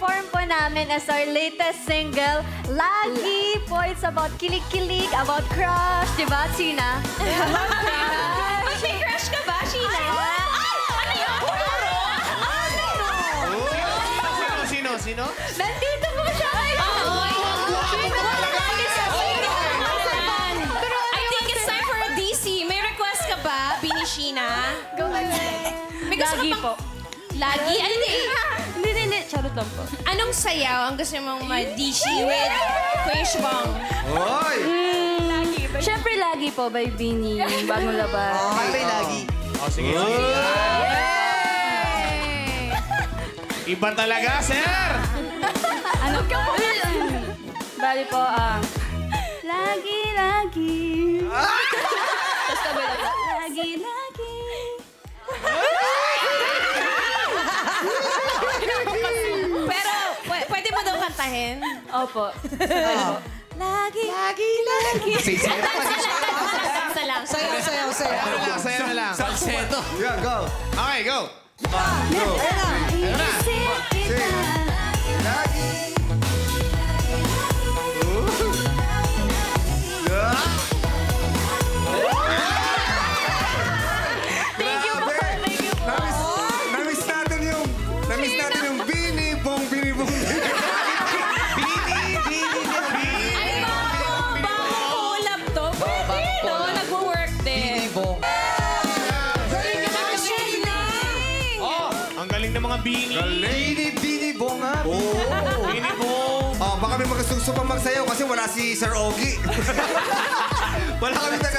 i-perform po namin as our latest single, Lagi po. It's about kilig-kilig, about crush, di ba, Sina? May crush ka ba, Sheila? Ano yun? Sino, sino, sino? Nandito po siya ngayon. Pero I think it's time for a DC. May request ka ba, Bini Sheena? Go ahead. May gusto ka Lagi po. Lagi? Ano hindi? Charot lang po. Anong sayaw ang gusto mong ma-DC with Kuya Shbong? Hoy! Lagi. Siyempre, lagi po by Bini. Bagong labas. Ay, lagi. Oh, sige, sige. Iba talaga, sir! Ano ka po? Bali po, ah... lagi, lagi. Tapos kantahin? Opo. Lagi, lagi, lagi. Sisira pa. Isa lang. Sayaw, sayaw, sayaw. Ano lang, sayo na lang. Falsetto. Yeah, go. Okay, go. Naisip kita. Galing ng mga bini. Lady, bini, bong, ha? Bini mo. Oh, baka may pang magsayaw kasi wala si Sir Ogie. wala kami nagkasayaw.